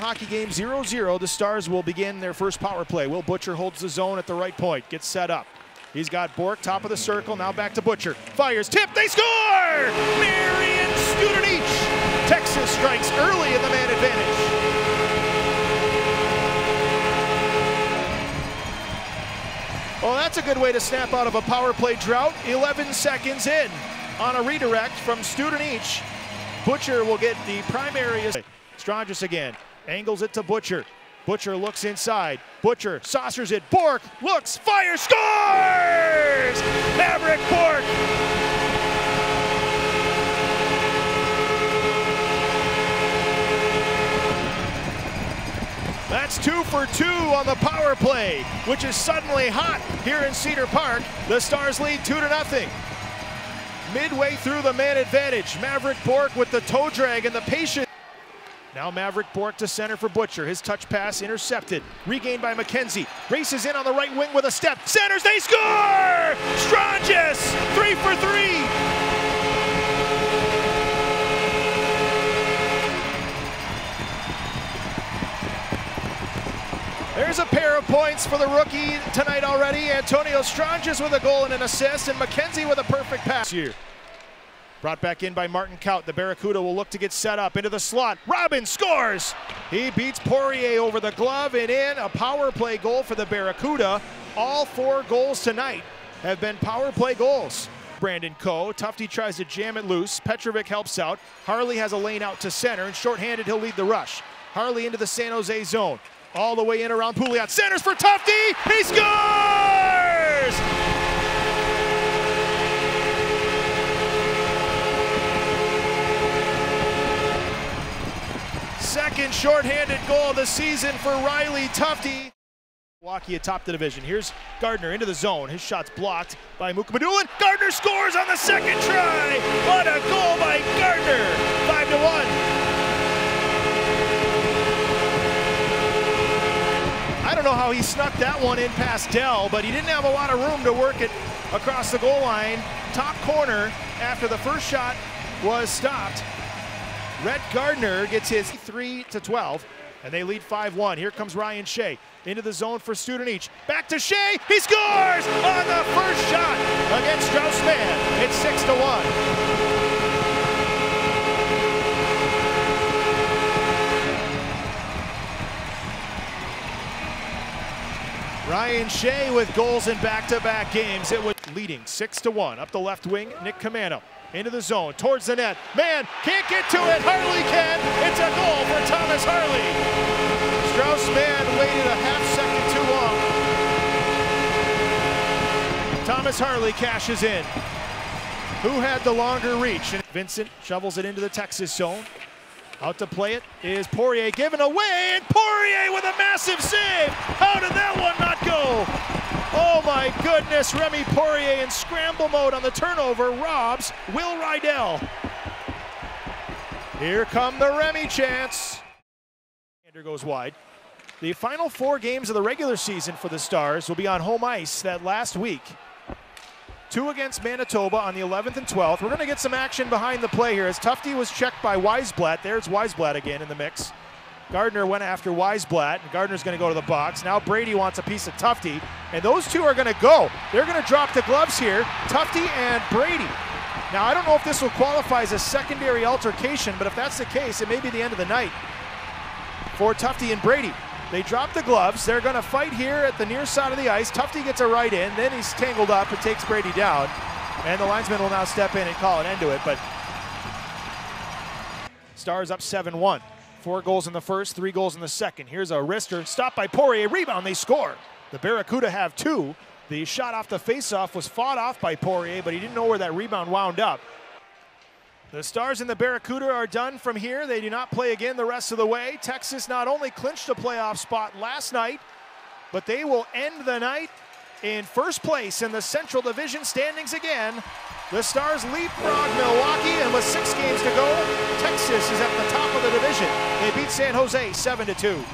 hockey game 0-0. The Stars will begin their first power play. Will Butcher holds the zone at the right point, gets set up. He's got Bourque, top of the circle, now back to Butcher. Fires, tip, they score! Marian Studenic! Texas strikes early in the man advantage. Well, that's a good way to snap out of a power play drought. 11 seconds in on a redirect from Studenic. Butcher will get the primary. Stranges again. Angles it to Butcher. Butcher looks inside. Butcher saucers it. Bourque looks, fire, scores! Mavrik Bourque! That's two for two on the power play, which is suddenly hot here in Cedar Park. The Stars lead two to nothing. Midway through the man advantage, Mavrik Bourque with the toe drag and the patience. Now Mavrik Bourque to center for Butcher. His touch pass intercepted. Regained by McKenzie. Races in on the right wing with a step. Centers, they score! Stranges, three for three. There's a pair of points for the rookie tonight already. Antonio Stranges with a goal and an assist, and McKenzie with a perfect pass here. Brought back in by Martin Kaut. The Barracuda will look to get set up into the slot. Robin scores! He beats Poirier over the glove and in. A power play goal for the Barracuda. All four goals tonight have been power play goals. Brandon Coe. Tufte tries to jam it loose. Petrovic helps out. Harley has a lane out to center, and shorthanded, he'll lead the rush. Harley into the San Jose zone. All the way in around Pouliot. Centers for Tufte. He scores! Second shorthanded goal of the season for Riley Tufte. Milwaukee atop the division. Here's Gardner into the zone. His shot's blocked by Mukhamadullin. Gardner scores on the second try. What a goal by Gardner. Five to one. I don't know how he snuck that one in past Dell, but he didn't have a lot of room to work it across the goal line. Top corner after the first shot was stopped. Rhett Gardner gets his 3 to 12, and they lead 5-1. Here comes Ryan Shea into the zone for Studenic. Back to Shea. He scores on the first shot against Strauss-Mann. It's 6 to 1. Ryan Shea with goals in back-to-back games. It was leading six to one. Up the left wing, Nick Caamano into the zone, towards the net. Man, can't get to it. Harley can. It's a goal for Thomas Harley. Strauss-Mann waited a half second too long. Thomas Harley cashes in. Who had the longer reach? And Vincent shovels it into the Texas zone. Out to play it is Poirier given away, and Poirier with a massive save. How did that one goodness, Remi Poirier in scramble mode on the turnover robs Will Rydell. Here come the Remy chance. Ander goes wide. The final four games of the regular season for the Stars will be on home ice that last week. Two against Manitoba on the 11th and 12th. We're going to get some action behind the play here as Tufte was checked by Wiesblatt. There's Wiesblatt again in the mix. Gardner went after Wiesblatt, and Gardner's going to go to the box. Now Brady wants a piece of Tufte, and those two are going to go. They're going to drop the gloves here, Tufte and Brady. Now, I don't know if this will qualify as a secondary altercation, but if that's the case, it may be the end of the night for Tufte and Brady. They drop the gloves. They're going to fight here at the near side of the ice. Tufte gets a right in. Then he's tangled up and takes Brady down. And the linesman will now step in and call an end to it. But Stars up 7-1. Four goals in the first, three goals in the second. Here's a wrister. Stopped by Poirier. Rebound. They score. The Barracuda have two. The shot off the faceoff was fought off by Poirier, but he didn't know where that rebound wound up. The Stars and the Barracuda are done from here. They do not play again the rest of the way. Texas not only clinched a playoff spot last night, but they will end the night in first place in the Central Division standings again. The Stars leapfrog Milwaukee, and with six Texas is at the top of the division. They beat San Jose 7 2.